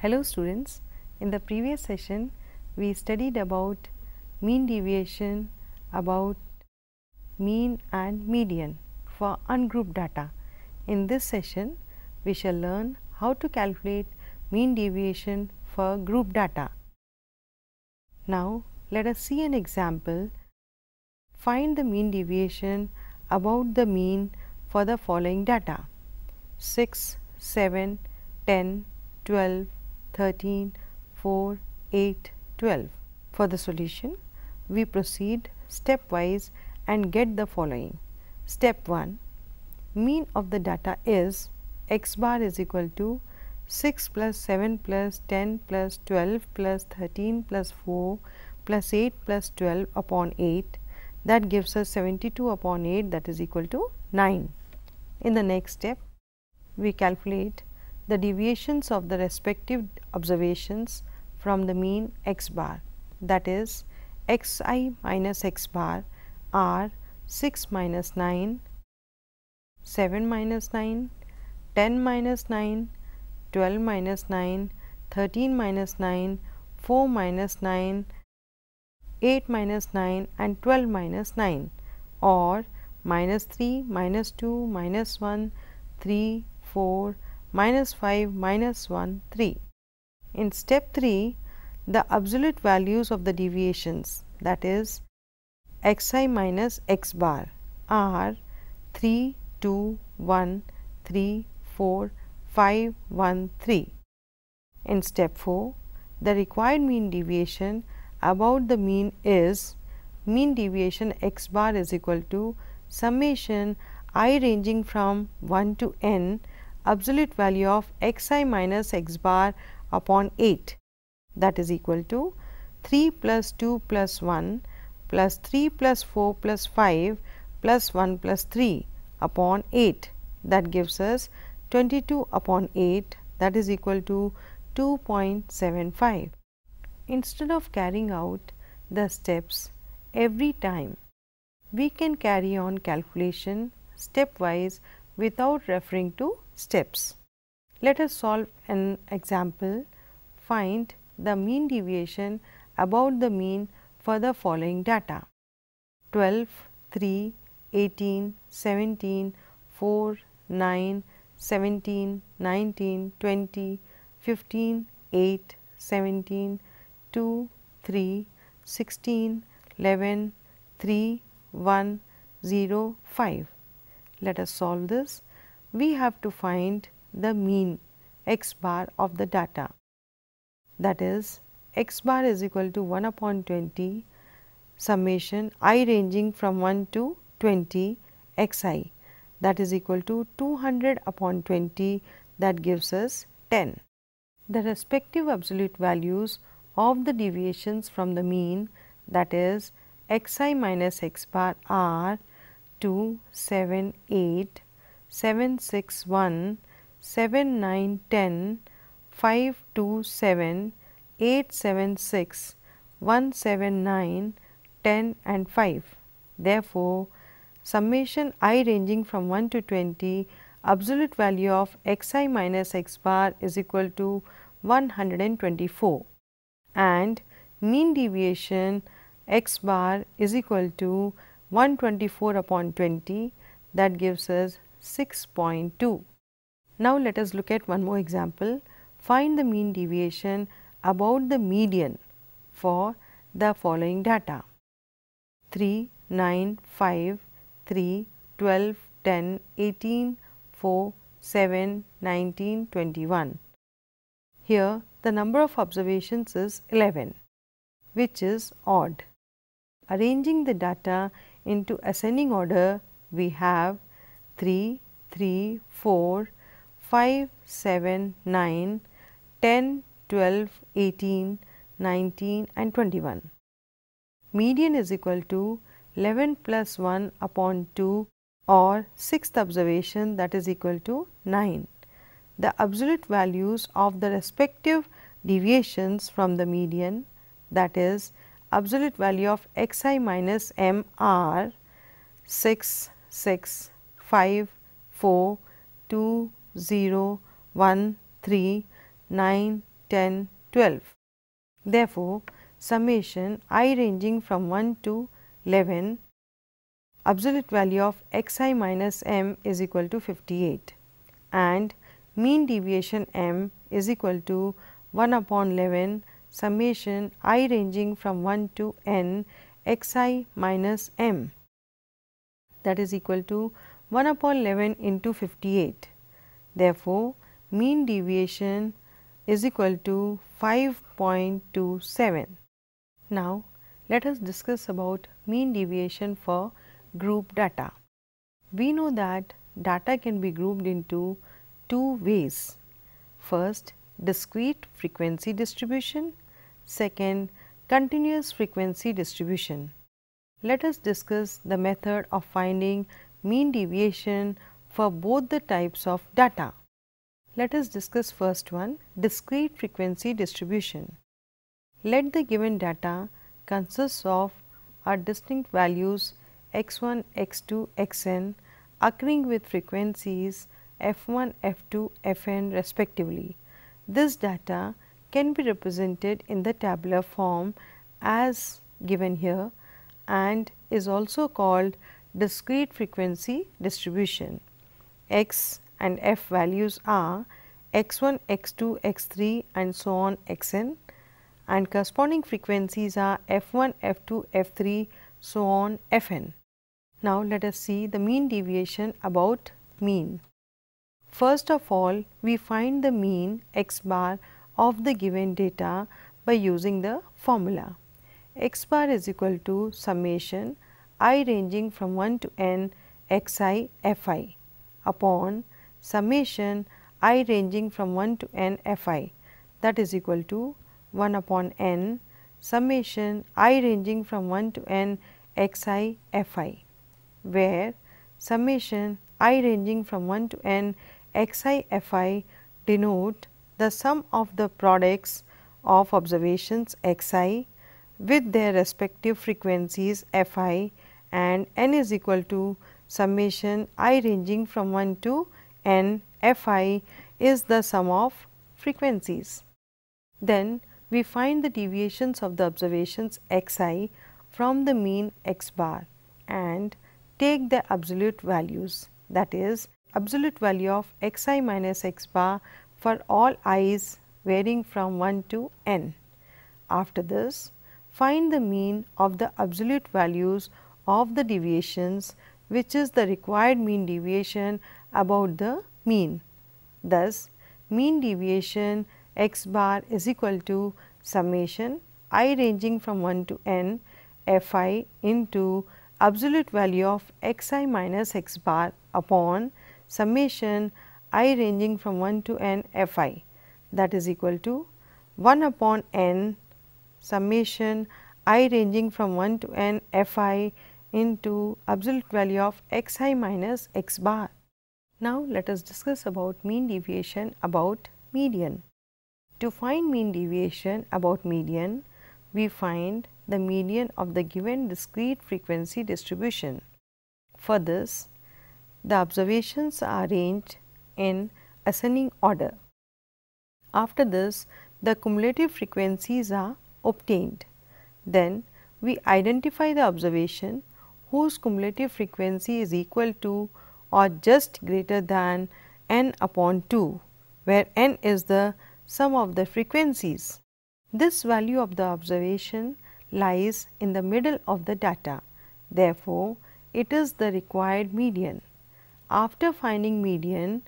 Hello students, in the previous session we studied about mean deviation, about mean and median for ungrouped data. In this session we shall learn how to calculate mean deviation for group data. Now let us see an example. Find the mean deviation about the mean for the following data 6, 7, 10, 12, 13, 4, 8, 12. For the solution, we proceed stepwise and get the following. Step 1 Mean of the data is x bar is equal to 6 plus 7 plus 10 plus 12 plus 13 plus 4 plus 8 plus 12 upon 8 that gives us 72 upon 8 that is equal to 9. In the next step, we calculate the deviations of the respective observations from the mean x bar that is x i minus x bar are 6 minus 9, 7 minus 9, 10 minus 9, 12 minus 9, 13 minus 9, 4 minus 9, 8 minus 9 and 12 minus 9 or minus 3, minus 2, minus 1, 3, 4, minus 5, minus 1, 3. In step 3, the absolute values of the deviations that is x i minus x bar are 3, 2, 1, 3, 4, 5, 1, 3. In step 4, the required mean deviation about the mean is mean deviation x bar is equal to summation i ranging from 1 to n absolute value of x i minus x bar upon 8 that is equal to 3 plus 2 plus 1 plus 3 plus 4 plus 5 plus 1 plus 3 upon 8 that gives us 22 upon 8 that is equal to 2.75. Instead of carrying out the steps every time, we can carry on calculation stepwise without referring to steps. Let us solve an example. Find the mean deviation about the mean for the following data 12, 3, 18, 17, 4, 9, 17, 19, 20, 15, 8, 17, 2, 3, 16, 11, 3, 1, 0, 5. Let us solve this we have to find the mean x bar of the data that is x bar is equal to 1 upon 20 summation i ranging from 1 to 20 x i that is equal to 200 upon 20 that gives us 10. The respective absolute values of the deviations from the mean that is x i minus x bar are 2, 7, 8, 7 6 1, 7 9 10, 5 2 7, 8 7 6, 1 7 9, 10 and 5. Therefore, summation i ranging from 1 to 20 absolute value of x i minus x bar is equal to 124 and mean deviation x bar is equal to 124 upon 20 that gives us 6.2. Now, let us look at one more example. Find the mean deviation about the median for the following data 3, 9, 5, 3, 12, 10, 18, 4, 7, 19, 21. Here the number of observations is 11 which is odd. Arranging the data into ascending order we have 3, 3, 4, 5, 7, 9, 10, 12, 18, 19 and 21. Median is equal to 11 plus 1 upon 2 or sixth observation that is equal to 9. The absolute values of the respective deviations from the median that is absolute value of x i minus m are 6, 6, 5, 4, 2, 0, 1, 3, 9, 10, 12. Therefore, summation i ranging from 1 to 11 absolute value of x i minus m is equal to 58 and mean deviation m is equal to 1 upon 11 summation i ranging from 1 to n x i minus m that is equal to 1 upon 11 into 58. Therefore, mean deviation is equal to 5.27. Now, let us discuss about mean deviation for group data. We know that data can be grouped into two ways. First, discrete frequency distribution, second, continuous frequency distribution. Let us discuss the method of finding mean deviation for both the types of data. Let us discuss first one discrete frequency distribution. Let the given data consists of our distinct values x 1, x 2, x n occurring with frequencies f 1, f 2, f n respectively. This data can be represented in the tabular form as given here and is also called discrete frequency distribution. x and f values are x 1, x 2, x 3 and so on x n and corresponding frequencies are f 1, f 2, f 3 so on f n. Now, let us see the mean deviation about mean. First of all, we find the mean x bar of the given data by using the formula. x bar is equal to summation i ranging from 1 to n x i f i upon summation i ranging from 1 to n f i that is equal to 1 upon n summation i ranging from 1 to n x i f i where summation i ranging from 1 to n x i f i denote the sum of the products of observations x i with their respective frequencies f i and n is equal to summation i ranging from 1 to n f i is the sum of frequencies. Then we find the deviations of the observations x i from the mean x bar and take the absolute values that is absolute value of x i minus x bar for all i's varying from 1 to n. After this, find the mean of the absolute values of the deviations which is the required mean deviation about the mean. Thus, mean deviation x bar is equal to summation i ranging from 1 to n f i into absolute value of x i minus x bar upon summation i ranging from 1 to n f i that is equal to 1 upon n summation i ranging from 1 to n f i into absolute value of x i minus x bar. Now, let us discuss about mean deviation about median. To find mean deviation about median, we find the median of the given discrete frequency distribution. For this, the observations are arranged in ascending order. After this, the cumulative frequencies are obtained. Then, we identify the observation whose cumulative frequency is equal to or just greater than n upon 2, where n is the sum of the frequencies. This value of the observation lies in the middle of the data. Therefore, it is the required median. After finding median,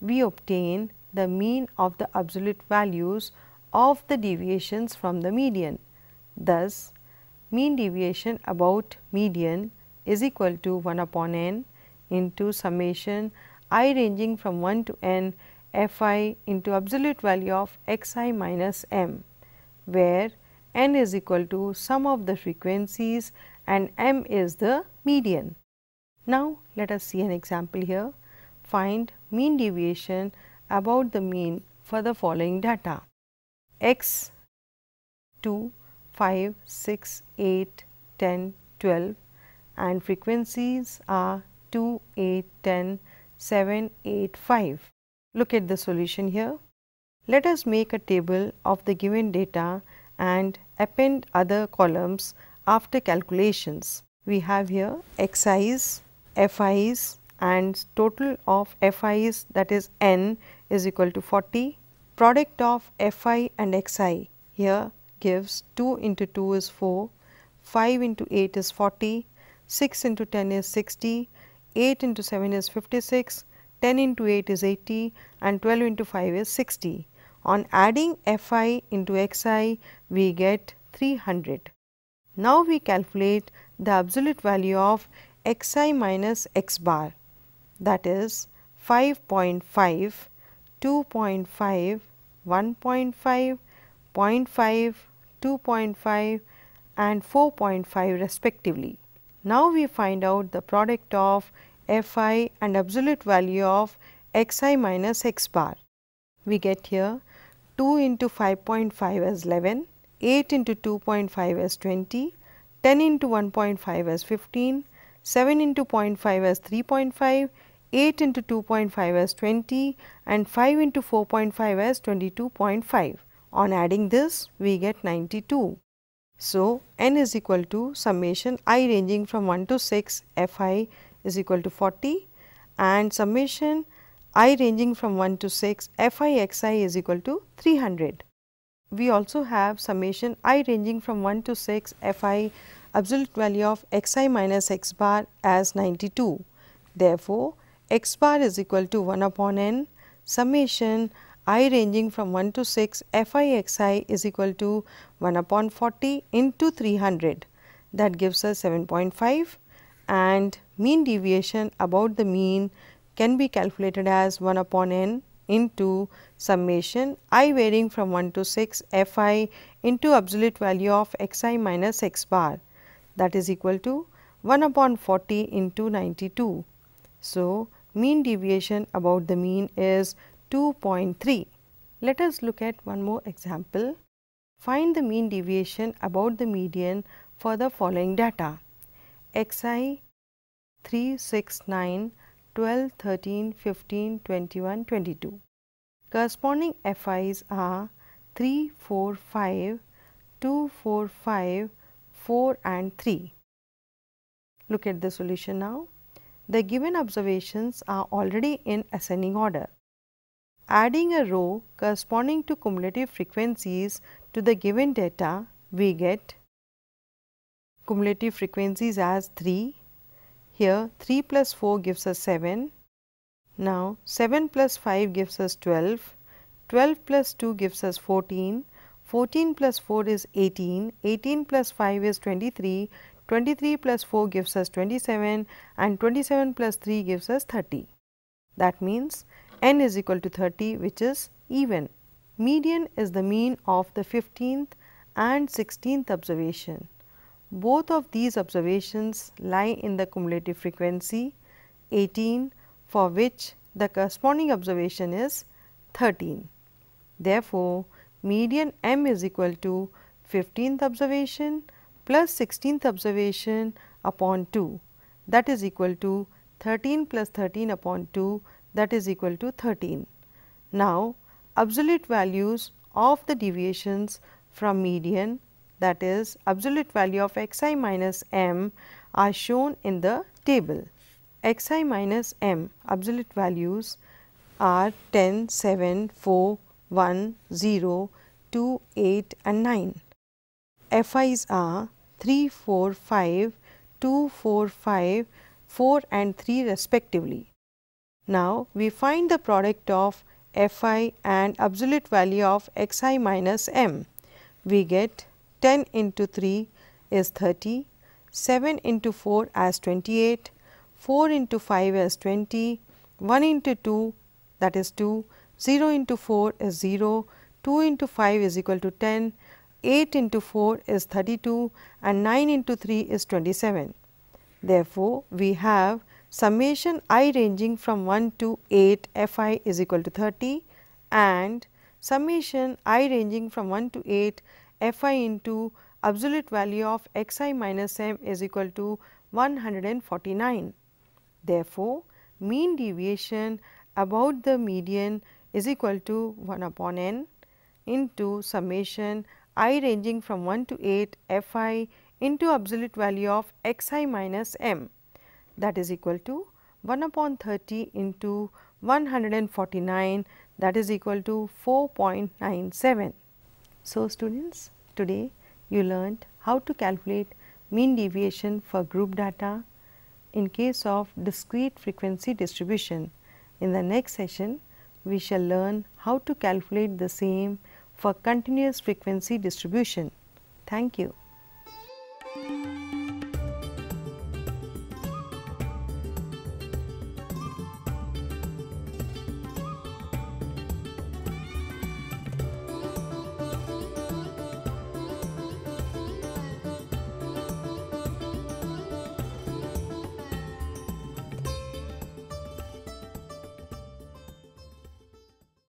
we obtain the mean of the absolute values of the deviations from the median. Thus, mean deviation about median is equal to 1 upon n into summation i ranging from 1 to n f i into absolute value of x i minus m, where n is equal to sum of the frequencies and m is the median. Now, let us see an example here. Find mean deviation about the mean for the following data x 2, 5, 6, 8, 10, 12 and frequencies are 2, 8, 10, 7, 8, 5. Look at the solution here. Let us make a table of the given data and append other columns after calculations. We have here xi's, fi's and total of fi's that is n is equal to 40. Product of fi and xi here gives 2 into 2 is 4, 5 into 8 is 40, 6 into 10 is 60, 8 into 7 is 56, 10 into 8 is 80 and 12 into 5 is 60. On adding Fi into Xi, we get 300. Now, we calculate the absolute value of Xi minus X bar that is 5.5, 2.5, 1.5, 0.5, 2.5 and 4.5 respectively. Now, we find out the product of Fi and absolute value of Xi minus X bar. We get here 2 into 5.5 as 11, 8 into 2.5 as 20, 10 into 1.5 as 15, 7 into 0.5 as 3.5, 8 into 2.5 as 20 and 5 into 4.5 as 22.5. On adding this we get 92. So, n is equal to summation i ranging from 1 to 6 f i is equal to 40 and summation i ranging from 1 to 6 fi xi is equal to 300. We also have summation i ranging from 1 to 6 f i absolute value of x i minus x bar as 92. Therefore, x bar is equal to 1 upon n. Summation i ranging from 1 to 6 f i x i is equal to 1 upon 40 into 300 that gives us 7.5 and mean deviation about the mean can be calculated as 1 upon n into summation i varying from 1 to 6 f i into absolute value of x i minus x bar that is equal to 1 upon 40 into 92. So, mean deviation about the mean is 2.3. Let us look at one more example. Find the mean deviation about the median for the following data xi 3, 6, 9, 12, 13, 15, 21, 22. Corresponding FIs are 3, 4, 5, 2, 4, 5, 4 and 3. Look at the solution now. The given observations are already in ascending order. Adding a row corresponding to cumulative frequencies to the given data, we get cumulative frequencies as 3. Here 3 plus 4 gives us 7. Now 7 plus 5 gives us 12. 12 plus 2 gives us 14. 14 plus 4 is 18. 18 plus 5 is 23. 23 plus 4 gives us 27 and 27 plus 3 gives us 30. That means n is equal to 30 which is even. Median is the mean of the 15th and 16th observation. Both of these observations lie in the cumulative frequency 18 for which the corresponding observation is 13. Therefore, median m is equal to 15th observation plus 16th observation upon 2 that is equal to 13 plus 13 upon 2 that is equal to 13. Now, absolute values of the deviations from median that is absolute value of x i minus m are shown in the table. x i minus m absolute values are 10, 7, 4, 1, 0, 2, 8 and 9. FIs are 3, 4, 5, 2, 4, 5, 4 and 3 respectively. Now, we find the product of f i and absolute value of x i minus m. We get 10 into 3 is 30, 7 into 4 as 28, 4 into 5 as 20, 1 into 2 that is 2, 0 into 4 is 0, 2 into 5 is equal to 10, 8 into 4 is 32 and 9 into 3 is 27. Therefore, we have summation i ranging from 1 to 8 f i is equal to 30 and summation i ranging from 1 to 8 f i into absolute value of x i minus m is equal to 149. Therefore, mean deviation about the median is equal to 1 upon n into summation i ranging from 1 to 8 f i into absolute value of x i minus m that is equal to 1 upon 30 into 149 that is equal to 4.97. So, students today you learned how to calculate mean deviation for group data in case of discrete frequency distribution. In the next session, we shall learn how to calculate the same for continuous frequency distribution. Thank you.